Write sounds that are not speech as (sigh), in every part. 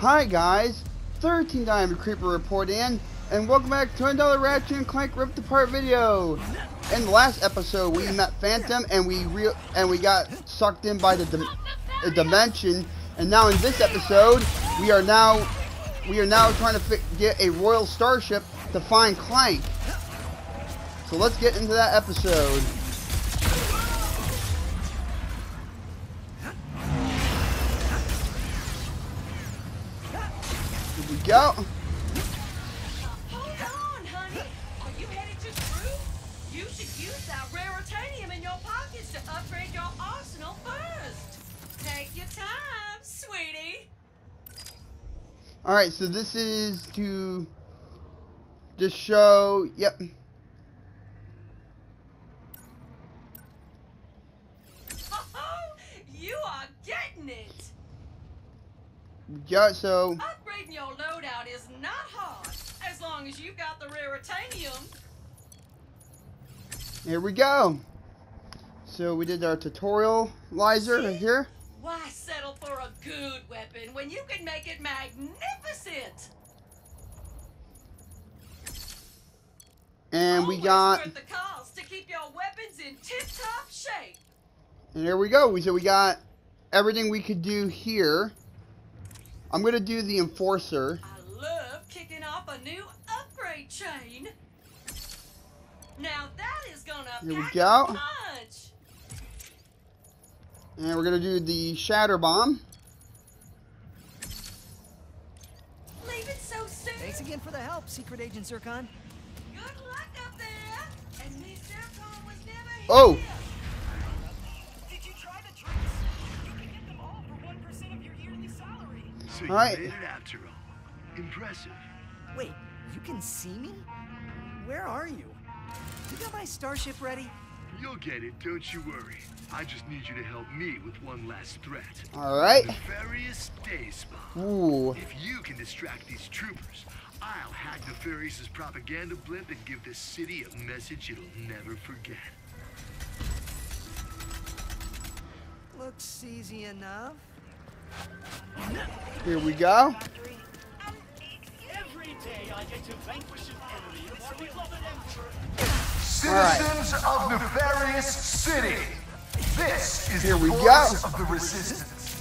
Hi guys, 13 Diamond Creeper report in, and welcome back to another Ratchet and Clank Rift Apart video. In the last episode, we met Phantom, and we real and we got sucked in by the, the dimension. And now in this episode, we are now we are now trying to get a royal starship to find Clank. So let's get into that episode. Sweetie. Alright, so this is to just show, yep. Oh, you are getting it. Yeah, so, Upgrading your loadout is not hard, as long as you've got the raritanium. here we go. So we did our tutorial lizer right here. Why settle for a good weapon when you can make it magnificent? And we Always got, worth the cost to keep your weapons in tip-top shape. and here we go. We So we got everything we could do here. I'm going to do the Enforcer. I love kicking off a new upgrade chain. Now that is gonna Here we go. punch. And we're going to do the Shatter Bomb. Leave it so soon. Thanks again for the help, Secret Agent Zircon. Good luck up there. And Miss Zircon was never oh, here. Oh. So you All right. made it after all. Impressive. Wait, you can see me? Where are you? You got my starship ready? You'll get it, don't you worry. I just need you to help me with one last threat. Alright. Nefarious Day Spawn. Ooh. If you can distract these troopers, I'll hack Nefarious's propaganda blimp and give this city a message it'll never forget. Looks easy enough. Here we go. Every day I get to vanquish an enemy of our beloved Emperor. Citizens of Nefarious City, this is Here the we voice go. of the resistance.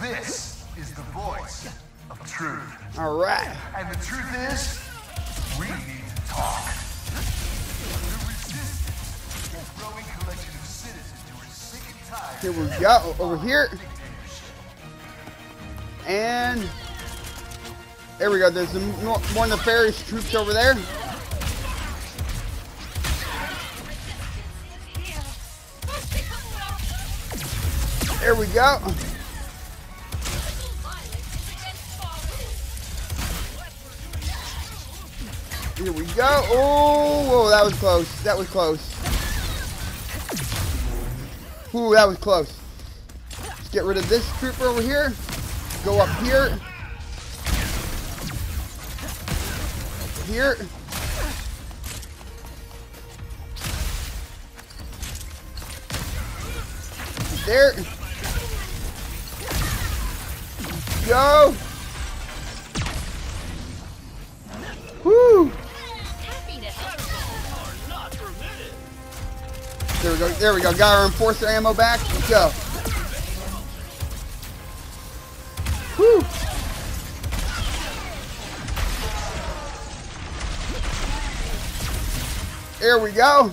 This is the voice of truth. Alright. And the truth is, we need to talk. The resistance is a growing collection of citizens who are sick and tired Here we go. Over here. And there we go. There's more nefarious troops over there. There we go. Here we go. Oh, whoa, that was close. That was close. Ooh, that was close. Let's get rid of this trooper over here. Go up here. Here. There. Go. Woo. There we go. There we go. Got our enforcer ammo back. Let's go. Woo. There we go.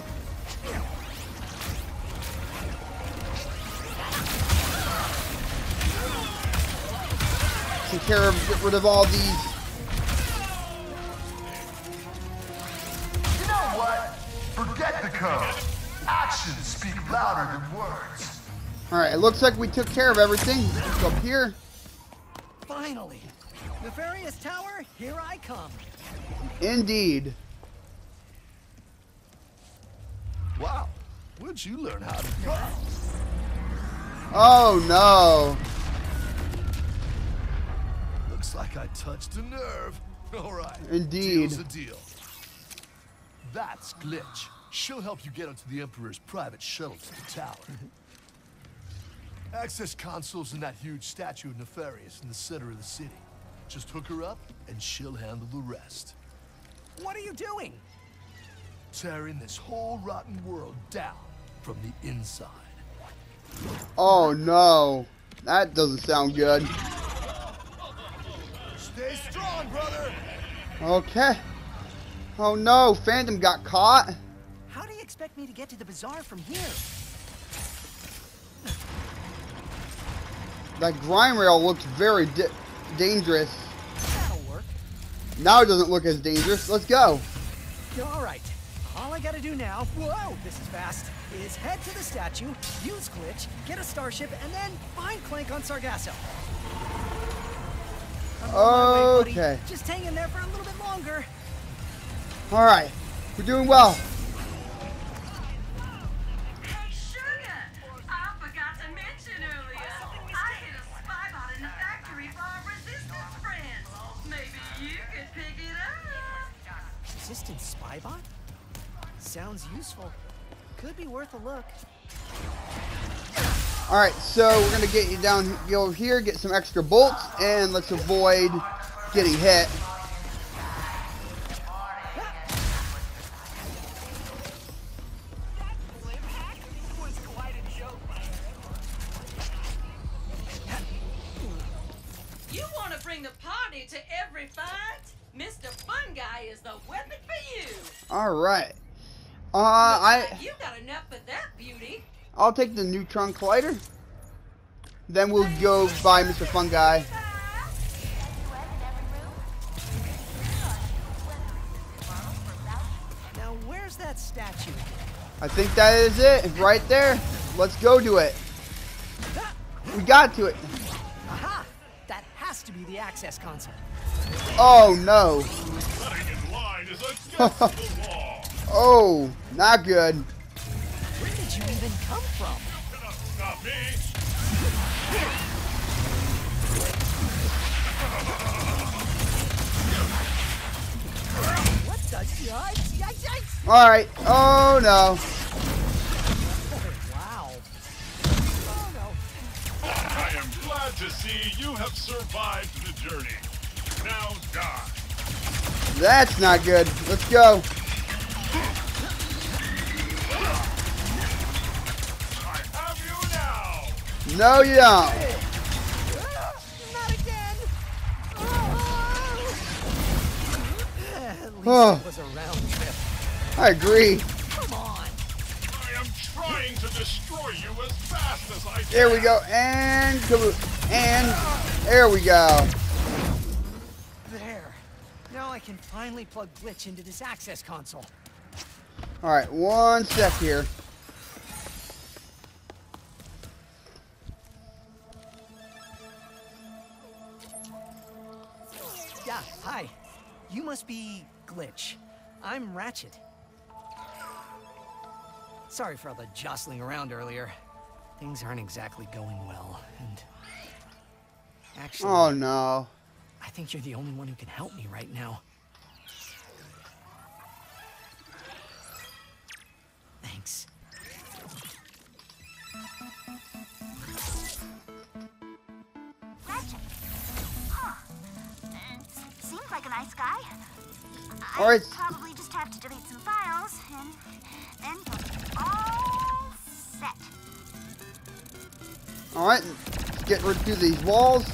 Take care of, get rid of all these. You know what? Forget the code. Actions speak louder than words. All right, it looks like we took care of everything. Let's go up here. Finally! Nefarious Tower, here I come. Indeed. Wow, where'd you learn how to go? Oh no. Looks like I touched a nerve. (laughs) All right. Indeed. Deal's a deal. That's Glitch. She'll help you get onto the Emperor's private shuttle to the tower. (laughs) Access consoles and that huge statue of Nefarious in the center of the city. Just hook her up, and she'll handle the rest. What are you doing? Tearing this whole rotten world down from the inside. Oh no. That doesn't sound good. Stay strong, brother! Okay. Oh no, Phantom got caught. How do you expect me to get to the bazaar from here? That grime rail looks very di- dangerous. That'll work. Now it doesn't look as dangerous. Let's go. All right. All I gotta do now, whoa, this is fast, is head to the statue, use Glitch, get a starship, and then find Clank on Sargasso. I'm on way. Okay. Just hang in there for a little bit longer. All right. We're doing well. Sounds useful. Could be worth a look. All right, so we're gonna get you down, go here, get some extra bolts, and let's avoid getting hit. That blimp hack was quite a joke. You want to bring the party to every fight? Mr. Fungi is the weapon for you. All right. Uh, Looks I like you got enough of that beauty. I'll take the neutron collider. Then we'll go by Mr. Fungi. Now, where's that statue? I think that is it, right there. Let's go to it. We got to it. Aha! That has to be the access console. Oh no. (laughs) Oh, not good. Where did you even come from? All right. Oh no. Oh, wow. Oh no. I am glad to see you have survived the journey. Now die. That's not good. Let's go. No, you don't. Not again! Oh. At least Oh. it was a round trip. I agree. Come on! I am trying to destroy you as fast as I can. There we go. And kaboom. And there we go. There. Now I can finally plug Glitch into this access console. All right. One sec here. Yeah, hi. You must be Glitch. I'm Ratchet. Sorry for all the jostling around earlier. Things aren't exactly going well, and... Actually, Oh no. I think you're the only one who can help me right now. Thanks. Ratchet. Huh. It seems like a nice guy. All right. I probably just have to delete some files and then all set. All right, Let's get rid of these walls.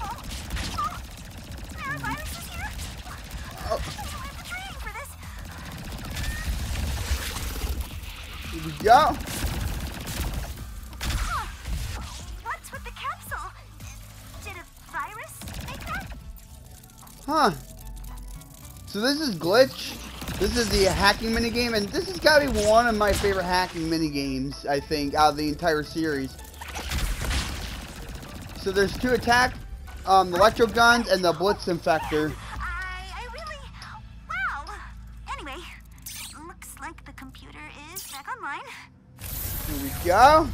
Oh, oh, there are viruses here. Oh. I don't have the training for this. Here we go. Huh. What's with the capsule? Did a virus make that? Huh. So this is Glitch. This is the hacking minigame, and this has got to be one of my favorite hacking minigames, I think, out of the entire series. So there's two attack, um, the electro guns and the blitz infector. Go.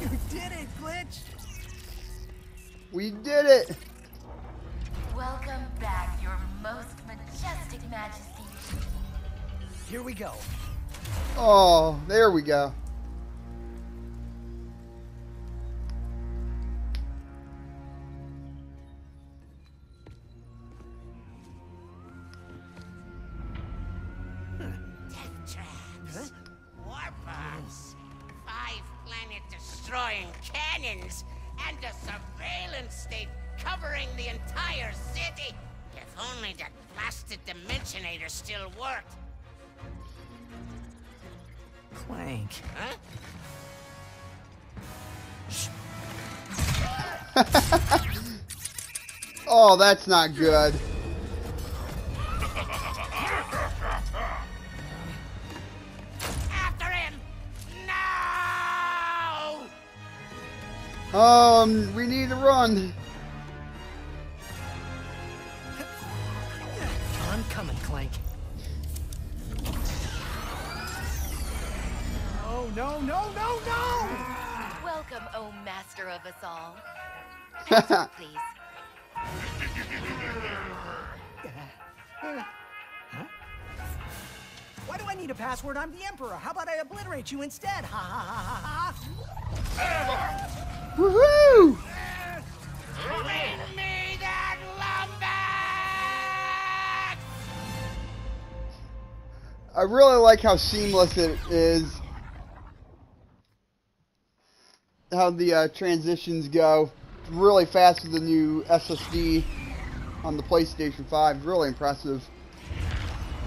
You did it, Glitch! We did it. Welcome back, your most majestic majesty. Here we go. Oh, there we go. Dimensionator still worked. Clank. Huh? (laughs) Oh, that's not good. After him! No! Um, we need to run. No, no, no, no, no! Welcome, oh master of us all. (laughs) Password, please. Why do I need a password? I'm the Emperor. How about I obliterate you instead? Ha ha ha ha ha! Woohoo! Bring me that lumber! I really like how seamless it is. How the uh, transitions go. Really fast with the new SSD on the PlayStation 5. Really impressive.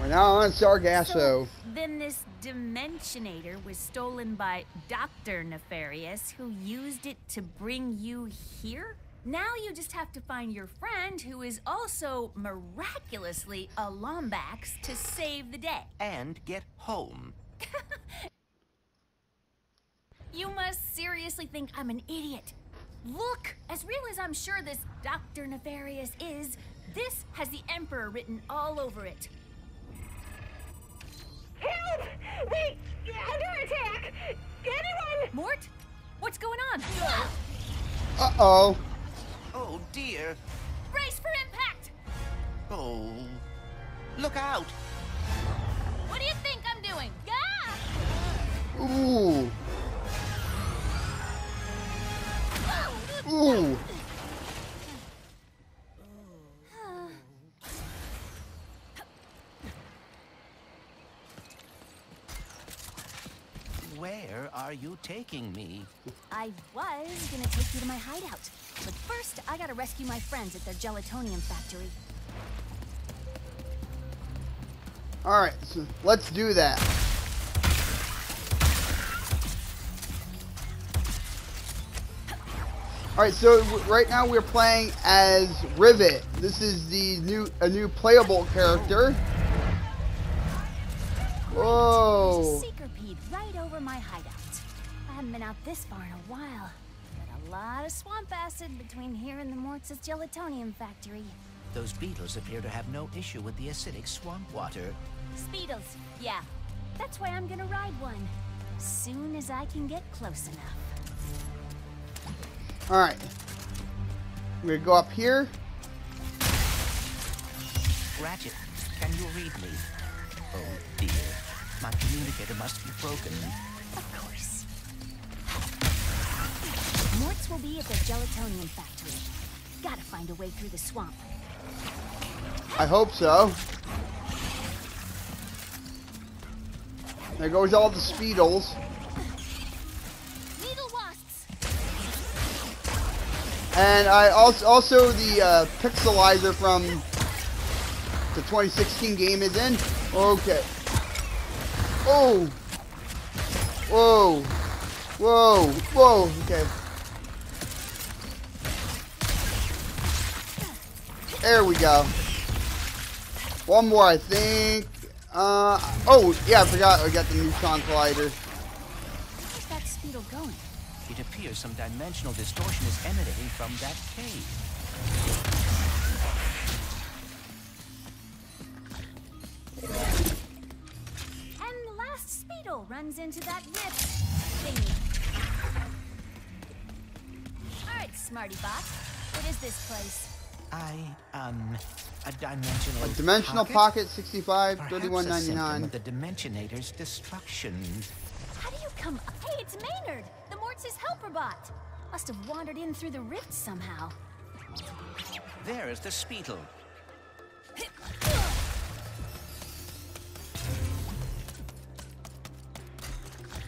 We're now on Sargasso. Then this Dimensionator was stolen by Dr. Nefarious, who used it to bring you here? Now you just have to find your friend, who is also miraculously a Lombax, to save the day. And get home. (laughs) You must seriously think I'm an idiot. Look, as real as I'm sure this Dr. Nefarious is, this has the Emperor written all over it. Help! We under attack! Anyone? Mort? What's going on? Uh-oh. Oh dear. Brace for impact! Oh. Look out. What do you think I'm doing? Yeah! Ooh. Ooh. Where are you taking me? I was gonna take you to my hideout, but first I gotta rescue my friends at their gelatonium factory. Alright, so let's do that. Alright, so right now we're playing as Rivet. This is the new a new playable character. Whoa. Secret right over my hideout. I haven't been out this far in a while. But a lot of swamp acid between here and the Mortz's gelatonium factory. Those beetles appear to have no issue with the acidic swamp water. Speetles, yeah. That's why I'm gonna ride one. Soon as I can get close enough. Alright. We're gonna go up here. Ratchet, can you read me? Oh dear. My communicator must be broken. Of course. Mortz will be at the gelatonium factory. Gotta find a way through the swamp. I hope so. There goes all the speetles. And I also also the uh, pixelizer from the 2016 game is in. Okay. Oh. Whoa. Whoa. Whoa. Okay. There we go. One more, I think. Uh, oh, yeah, I forgot. I got the neutron collider. Where's that speetle going? It appears some dimensional distortion is emanating from that cave. And the last speetle runs into that rift thingy. Alright, smarty bot. What is this place? I, um, a dimensional. A dimensional pocket, 65, Perhaps a 31.99. the Dimensionator's destruction. How do? Hey, it's Maynard, the Mortz's helper bot. Must have wandered in through the rift somehow. There is the Speetle.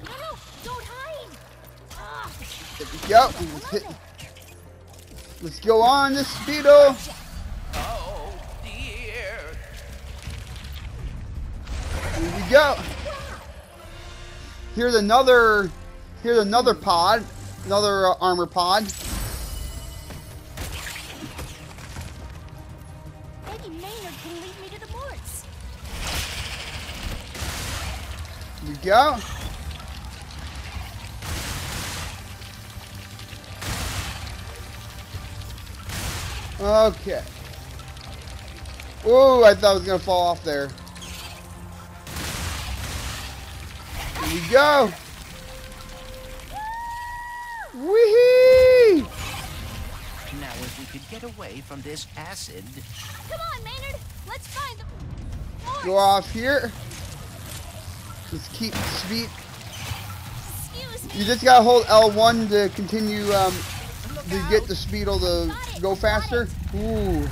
No, no, don't hide! There ah. we. Let's, hit. Let's go on this speedo. Oh, dear. Here we go. Here's another. Here's another pod. Another uh, armor pod. Maybe Maynard can lead me to the Morts. Here we go. Okay. Ooh, I thought I was gonna fall off there. We go. Wee! Now, if we could get away from this acid. Come on, Maynard. Let's find the Morts. Go off here. Just keep speed. You just gotta hold L1 to continue um, to get the speedo to go faster. Ooh.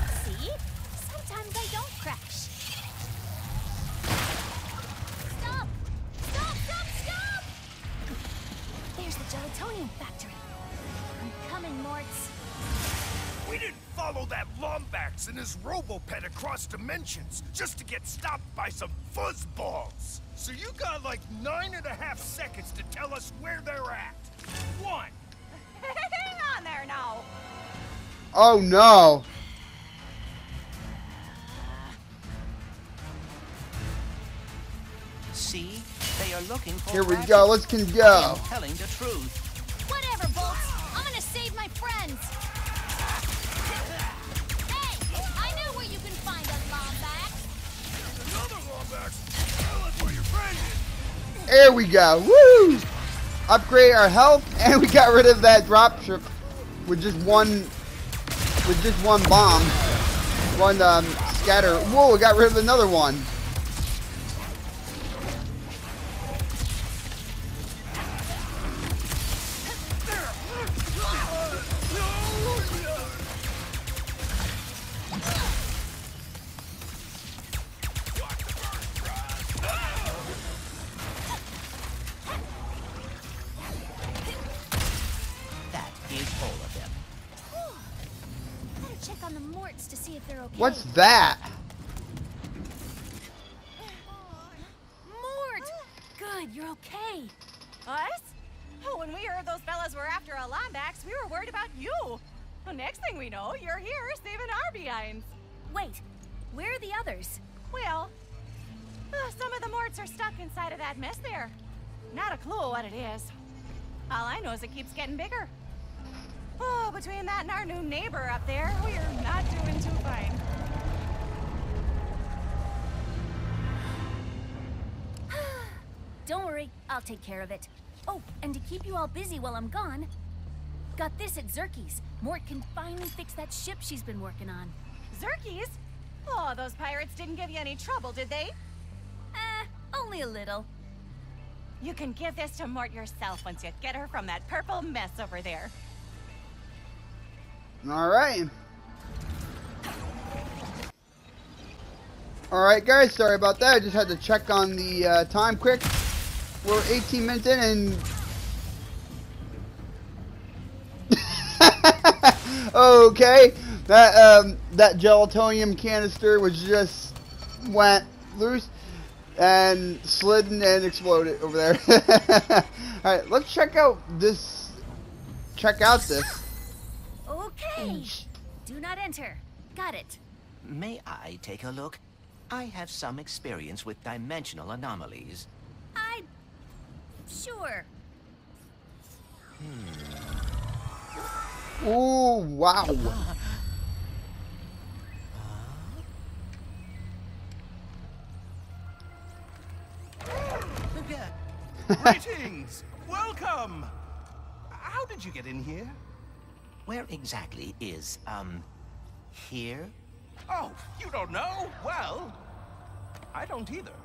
By some fuzzballs. So you got like nine and a half seconds to tell us where they're at. One. (laughs) Hang on there now. Oh no. See? They are looking for Here we go. Let's can go. telling the truth. Whatever, Bolts. I'm gonna save my friends. There we go. Woo! Upgrade our health, (laughs) and we got rid of that dropship with just one, with just one bomb, one um, scatter. Whoa! We got rid of another one. That? Mort? Good, you're okay. Us? Oh, when we heard those fellas were after a Lombax, we were worried about you. Well, next thing we know, you're here saving our behinds. Wait, where are the others? Well, uh, some of the Morts are stuck inside of that mess there. Not a clue what it is. All I know is it keeps getting bigger. Oh, between that and our new neighbor up there, we're not doing too fine. Don't worry, I'll take care of it. Oh, and to keep you all busy while I'm gone, got this at Zurkie's. Mort can finally fix that ship she's been working on. Zurkies? Oh, those pirates didn't give you any trouble, did they? Eh, only a little. You can give this to Mort yourself once you get her from that purple mess over there. All right. All right, guys. Sorry about that. I just had to check on the uh, time quick. We're 18 minutes in, and (laughs) okay, that um, that gelatonium canister was just went loose and slid and exploded over there. (laughs) All right, let's check out this. Check out this. Okay. Do not enter. Got it. May I take a look? I have some experience with dimensional anomalies. I. Sure. Ooh, wow. (laughs) Greetings! Welcome! How did you get in here? Where exactly is, um, here? Oh, you don't know? Well, I don't either.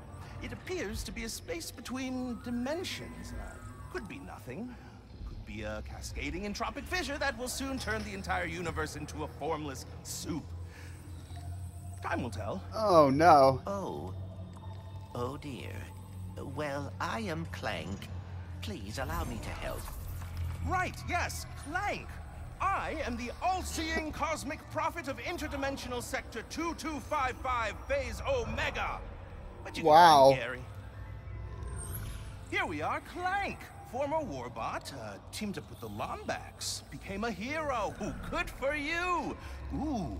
It appears to be a space between dimensions. Uh, could be nothing. Could be a cascading entropic fissure that will soon turn the entire universe into a formless soup. Time will tell. Oh no. Oh. Oh dear. Well, I am Clank. Please allow me to help. right, yes, Clank. I am the all-seeing (laughs) cosmic prophet of interdimensional sector 2255 phase Omega. But you Wow. call Gary. Here we are, Clank. Former warbot, uh, teamed up with the Lombax, became a hero. Ooh, good for you. Ooh,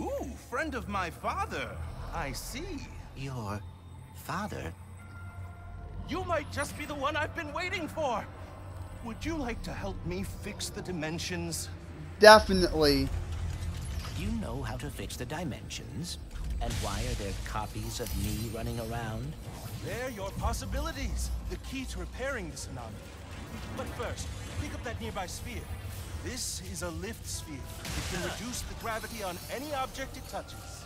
ooh, friend of my father. I see. Your father? You might just be the one I've been waiting for. Would you like to help me fix the dimensions? Definitely. You know how to fix the dimensions? And why are there copies of me running around? They're your possibilities. The key to repairing this anomaly. But first, pick up that nearby sphere. This is a lift sphere. It can reduce the gravity on any object it touches.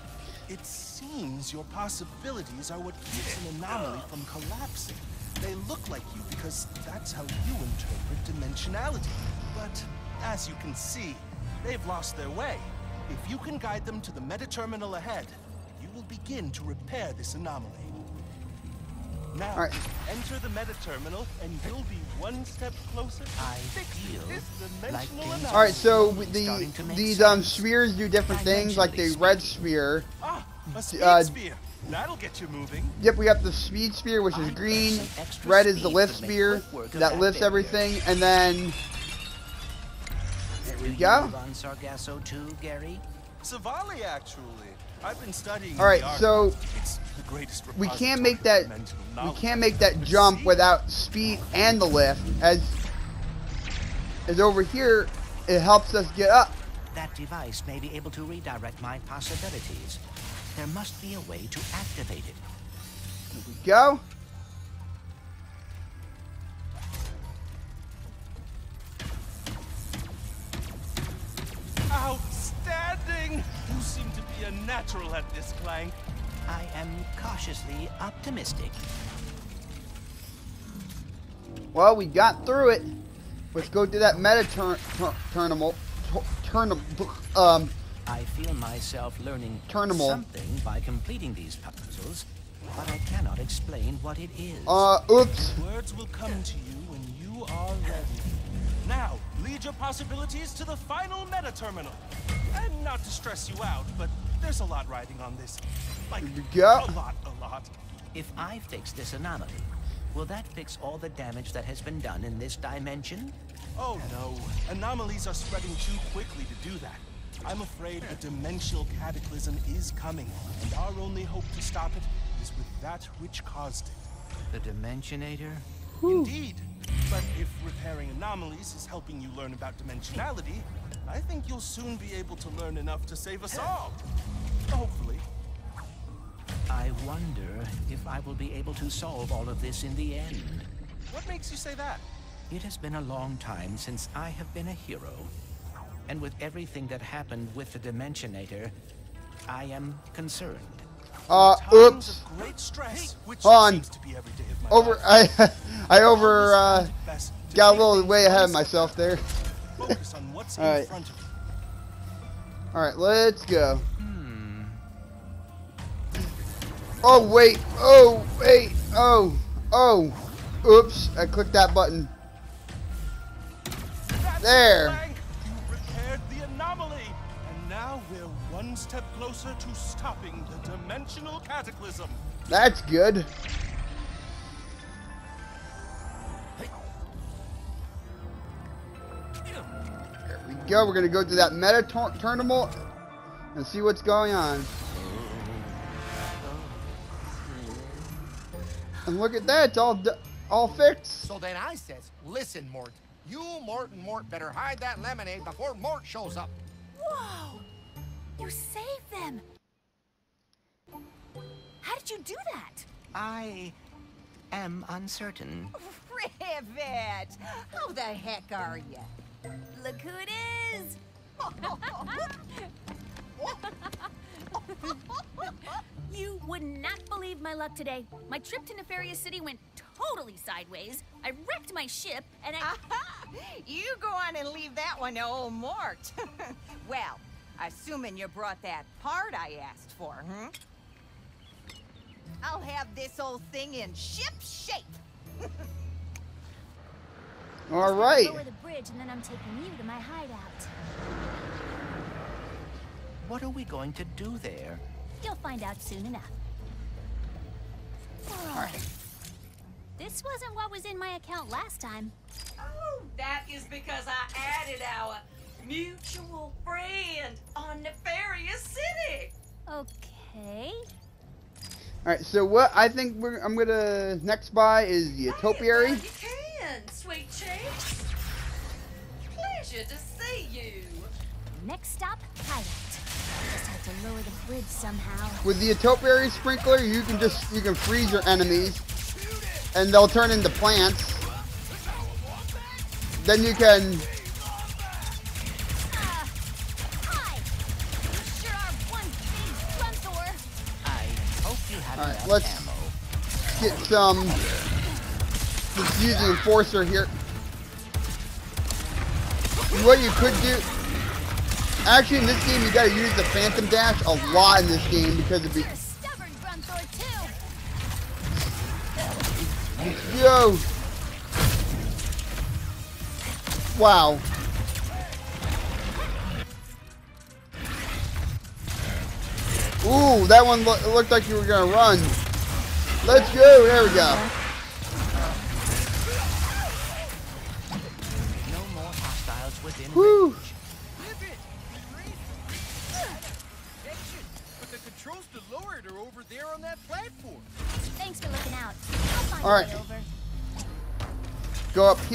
It seems your possibilities are what keeps an anomaly from collapsing. They look like you because that's how you interpret dimensionality. But as you can see, they've lost their way. If you can guide them to the meta-terminal ahead, you will begin to repair this anomaly. Now, All right. enter the meta terminal, and you'll be one step closer to I fixing feel this like dimensional things anomaly. All right, so the Starting to make these um spheres do different things. Like the red sphere. Ah, a speed uh, sphere. That'll get you moving. Yep, we got the speed sphere, which is I green. bet some extra Red is the lift sphere quick work of that that lifts barrier. everything, and then there we go. live Sargasso too, Gary? Savali, actually. I've been studying. All right, the so it's the greatest we can't make that we can't make that jump see? without speed and the lift. As as over here, it helps us get up. That device may be able to redirect my possibilities. There must be a way to activate it. Here we go. A natural at this, Clank. I am cautiously optimistic. Well, we got through it. Let's go to that meta turn tur- terminal. Turn um I feel myself learning Terminal. something by completing these puzzles, but I cannot explain what it is. uh oops. Words will come to you when you are ready. Now, lead your possibilities to the final meta terminal. And not to stress you out, but there's a lot riding on this. Like, Here we go. a lot, a lot. If I fix this anomaly, will that fix all the damage that has been done in this dimension? Oh no, anomalies are spreading too quickly to do that. I'm afraid a dimensional cataclysm is coming, and our only hope to stop it is with that which caused it. The Dimensionator? Indeed. But if repairing anomalies is helping you learn about dimensionality, I think you'll soon be able to learn enough to save us all. Hopefully. I wonder if I will be able to solve all of this in the end. What makes you say that? It has been a long time since I have been a hero. And with everything that happened with the Dimensionator, I am concerned. Uh oops. great stress, which Hold on. seems to be every day of my Over life. I (laughs) I over uh Always find it best to got a little way ahead of myself there. Time. Focus on what's in All right. front of you. All right, let's go. Hmm. Oh wait. Oh wait. Oh. Oh. Oops. I clicked that button. That's There. it, You repaired the anomaly, and now we're one step closer to stopping the dimensional cataclysm. That's good. We go. We're gonna go to that meta tor- terminal and see what's going on. And look at that. It's all d- all fixed. So then I says, listen, Mort, you, Mort, and Mort better hide that lemonade before Mort shows up. Whoa! You saved them! How did you do that? I am uncertain. (laughs) Rivet! How the heck are you? Look who it is! (laughs) you would not believe my luck today. My trip to Nefarious City went totally sideways. I wrecked my ship, and I. You go on and leave that one to old Mort. (laughs) well, assuming you brought that part I asked for, hmm? I'll have this old thing in ship shape. (laughs) All right. Lower the bridge bridge, and then I'm taking you to my hideout. What are we going to do there? You'll find out soon enough. This wasn't what was in my account last time. Oh, that is because I added our mutual friend on Nefarious City. Okay. All right, so what I think we're, I'm gonna next buy is the Topiary. You sweet cheeks. Pleasure to see you. Next stop, hideout. Just have to lower the bridge somehow. With the Topiary sprinkler, you can just you can freeze your enemies, and they'll turn into plants. Then you can uh, I hope you have All right, let's get some. Let's use the enforcer here. What you could do. Actually, in this game, you gotta use the Phantom Dash a lot in this game because. Stubborn Grunthor too. Wow. Ooh, that one lo looked like you were gonna run. Let's go. There we go.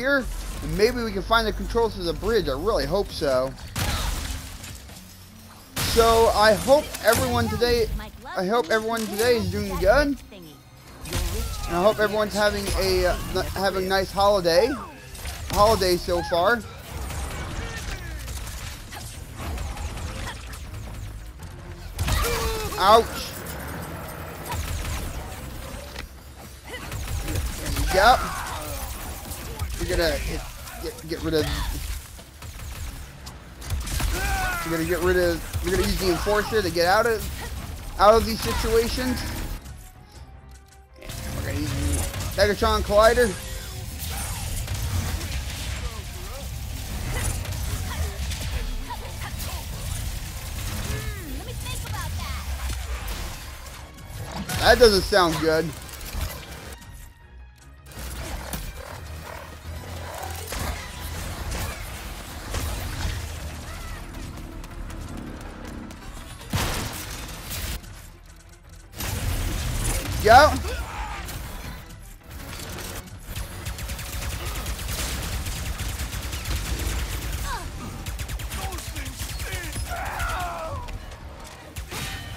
Here, and maybe we can find the controls to the bridge. I really hope so. So I hope everyone today, I hope everyone today is doing good. And I hope everyone's having a uh, having a nice holiday, holiday so far. Ouch. Yep. Gonna get, get, get rid of. We're gonna get rid of. We're gonna use the enforcer to get out of out of these situations. And we're gonna use the Negatron Collider. That doesn't sound good. Go.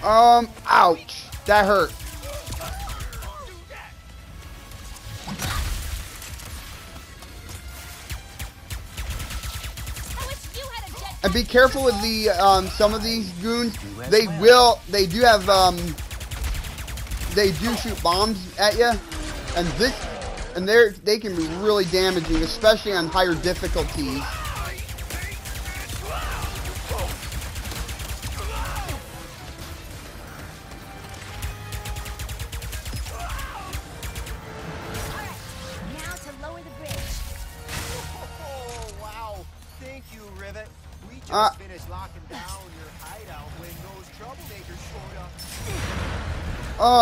Um, ouch. That hurt. And be careful with the um, some of these goons. They will. They do have. Um, they do shoot bombs at you, and this, and they're they can be really damaging, especially on higher difficulties.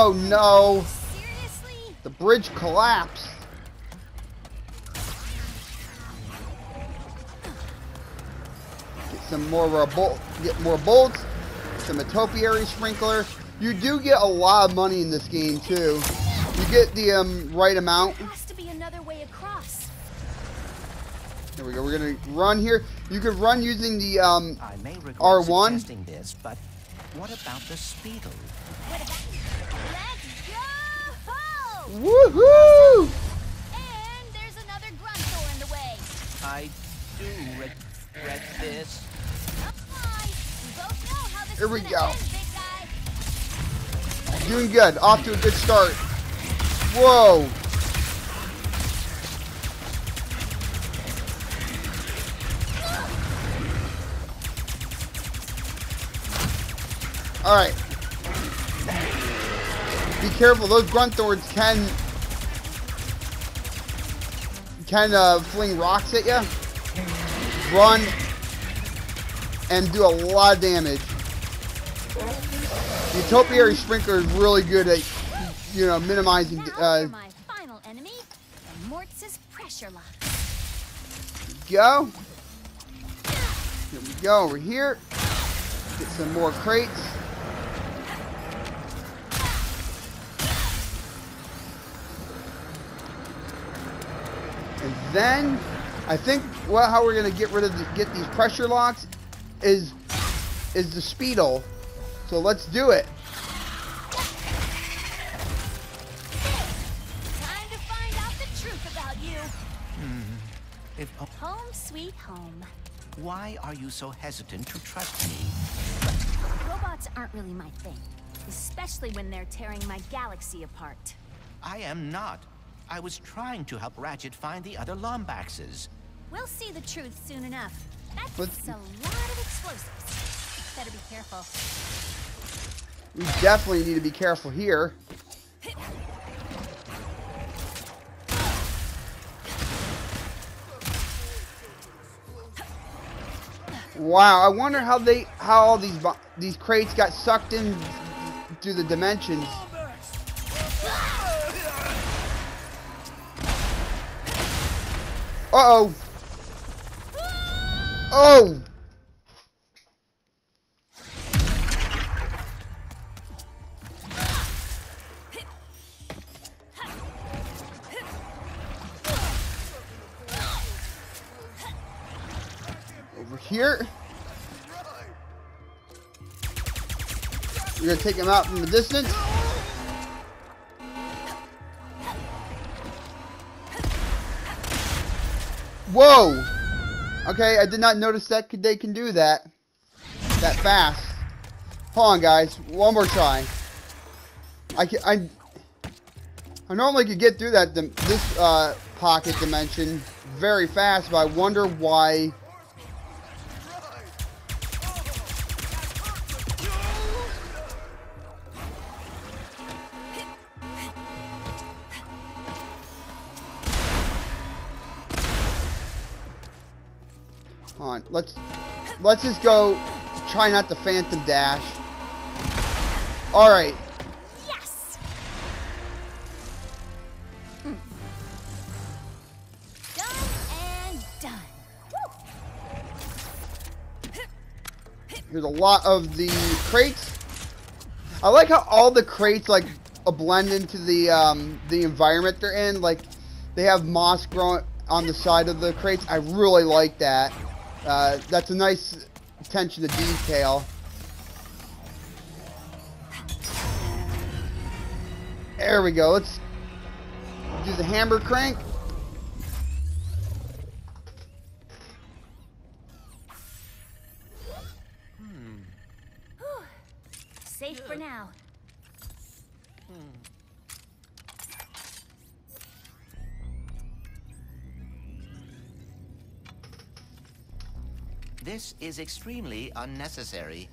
Oh no! Seriously? The bridge collapsed. Get some more uh, bolt. Get more bolts. Some topiary sprinkler. You do get a lot of money in this game too. You get the um, right amount. There has to be another way across. There we go. We're gonna run here. You could run using the um, I may R1. this, but what about the Speetle? Let's go! Woohoo! And there's another Grunthor in the way. I do regret this. Fine. We both know how this Here is we go. end. Doing good. Off to a good start. Whoa. All right. Be careful. Those Grunthorns can can uh, fling rocks at you. run and do a lot of damage. The Topiary Sprinkler is really good at, you know, minimizing. Uh, My final enemy, the Mortz's pressure lock. go. Here we go. Over here. Get some more crates. Then, I think well, how we're gonna get rid of the, get these pressure locks is is the speetle. So let's do it. Time to find out the truth about you. Hmm. If, oh, Home sweet home. why are you so hesitant to trust me? Robots aren't really my thing, especially when they're tearing my galaxy apart. I am not. I was trying to help Ratchet find the other Lombaxes. We'll see the truth soon enough. That But- takes a lot of explosives. Better be careful. We definitely need to be careful here. Wow, I wonder how they how all these these crates got sucked in through the dimensions. Uh-oh. Oh. Over here. We're gonna take him out from a distance. Whoa! Okay, I did not notice that they can do that. That fast. Hold on, guys. One more try. I can, I, I normally could get through that this uh, pocket dimension very fast, but I wonder why. On, let's let's just go. Try not to phantom dash. All right. Yes! Hmm. Done and done. Here's a lot of the crates. I like how all the crates like blend into the um, the environment they're in. Like they have moss growing on the side of the crates. I really like that. Uh, that's a nice attention to detail. There we go. Let's do the hammer crank. Safe for now. This is extremely unnecessary.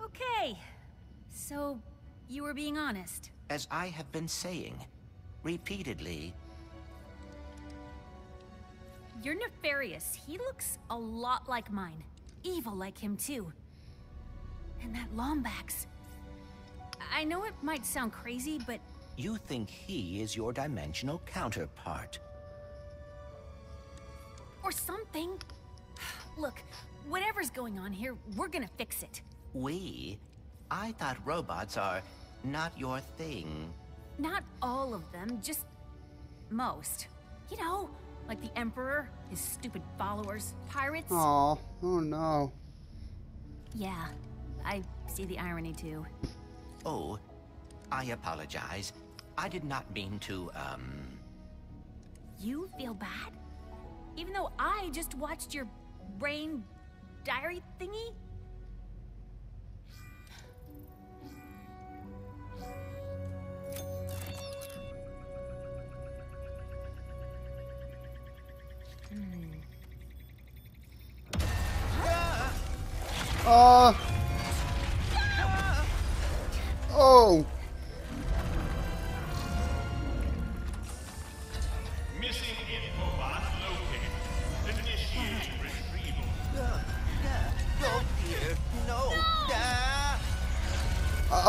Okay. So, you were being honest. As I have been saying, repeatedly, You're nefarious. He looks a lot like mine. Evil like him, too. And that Lombax. I know it might sound crazy, but you think he is your dimensional counterpart. or something. Look, whatever's going on here, we're gonna fix it. We? I thought robots are not your thing. Not all of them, just most. You know, like the Emperor, his stupid followers, pirates. Oh, oh no. Yeah, I see the irony too. Oh, I apologize. I did not mean to, um... You feel bad? Even though I just watched your brain diary thingy?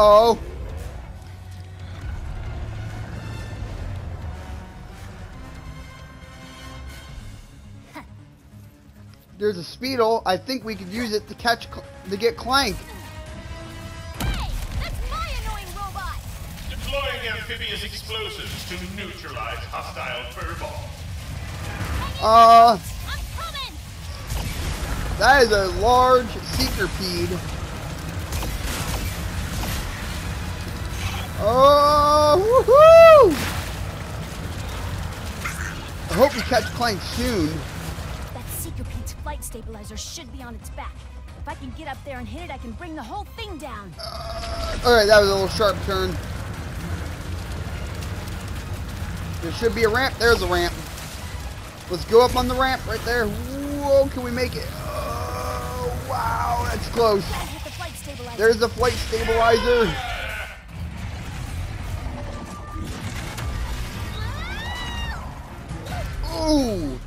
Uh-oh. There's a Speetle. I think we could use it to catch, Cl- to get Clank. Deploying amphibious explosives to neutralize hostile furball. Uh, that is a large Seekerpede. Oh, woohoo! I hope we catch Clank soon. That Seekerpede's flight stabilizer should be on its back. If I can get up there and hit it, I can bring the whole thing down. Uh, Alright, that was a little sharp turn. There should be a ramp. There's a ramp. Let's go up on the ramp right there. Whoa, can we make it? Oh, wow, that's close. The. There's the flight stabilizer. Ooh.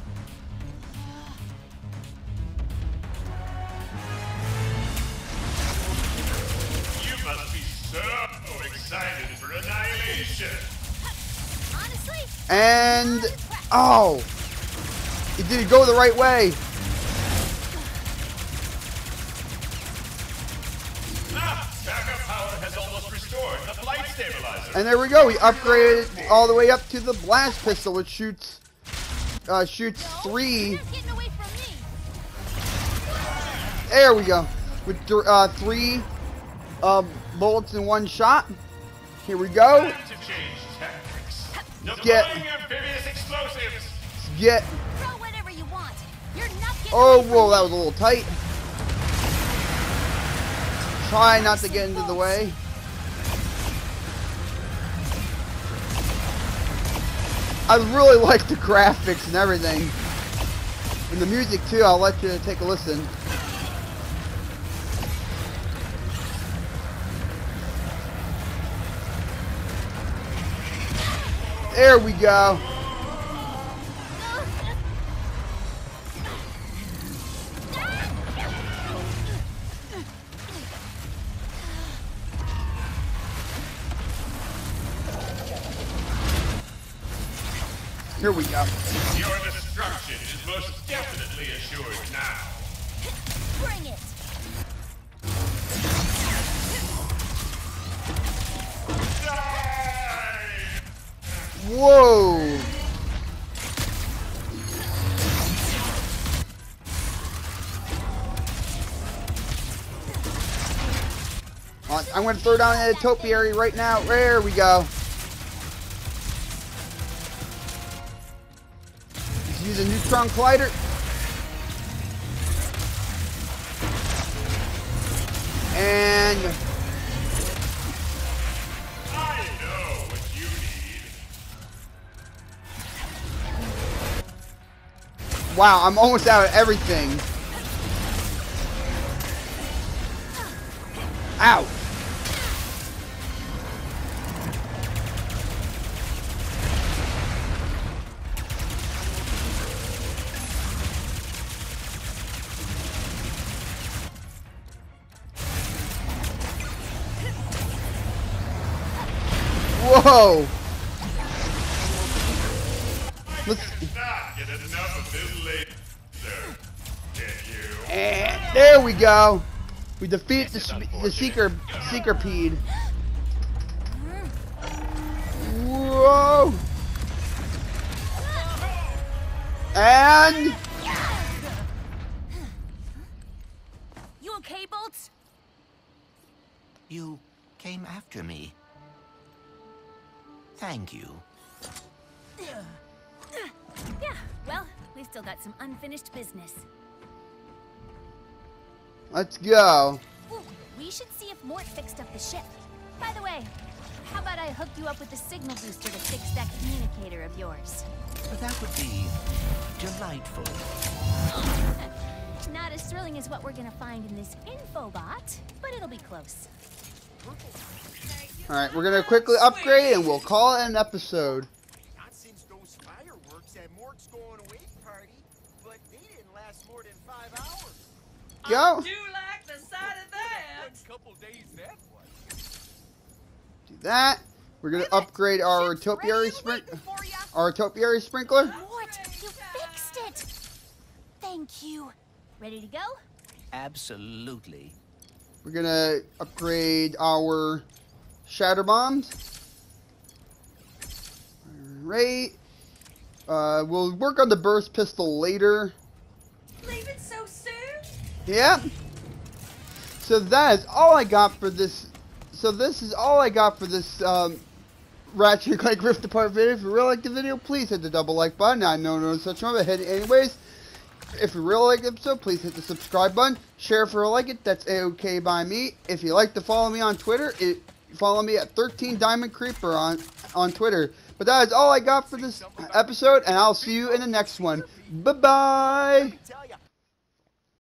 You must be so excited for annihilation. Honestly, And oh, it didn't go the right way. Ah, backup power has almost restored the flight stabilizer. And there we go. We upgraded all the way up to the blast pistol, which shoots uh, shoots three. There we go. With th- uh, three uh, bullets in one shot. Here we go. Time to. Get- Deploying amphibious. Get. throw whatever you want. You're not getting Oh, away whoa, that was a little tight. Try not to get into the way. I really (laughs) like the graphics and everything. And the music too, I'll let you take a listen. There we go. Here we go. Your destruction is most definitely assured now. Bring it. Whoa! I'm going to throw down an topiary right now. There we go. Neutron collider. And I know what you need. wow, I'm almost out of everything. Ow. Can you? and there we go. We defeat the, sp- the seeker seekerpede. Whoa! And business. let's go. Ooh, we should see if Mort fixed up the ship. By the way, how about I hook you up with the signal booster to fix that communicator of yours? But that would be delightful. Not as thrilling as what we're gonna find in this infobot, but it'll be close. All right, we're gonna quickly upgrade and we'll call it an episode. Not since those fireworks at Mort's going away party, but they didn't last more than five hours. Go. Do like the sight of that. Couple days that was. that. We're gonna upgrade our topiary sprink our topiary sprinkler. Mort, you fixed it! Thank you. Ready to go? Absolutely. We're gonna upgrade our shatter bombs. Alright. Uh, we'll work on the burst pistol later. Leave it so soon? Yeah. So that is all I got for this. So this is all I got for this um, Ratchet Clank Rift Apart video. If you really like the video, please hit the double like button. I know no such one, but hit it anyways. If you really like the episode, please hit the subscribe button. Share if you like it. That's a-okay by me. If you like to follow me on Twitter, it, follow me at 13 Diamond Creeper on, on Twitter. But that is all I got for this episode, and I'll see you in the next one. Bye-bye!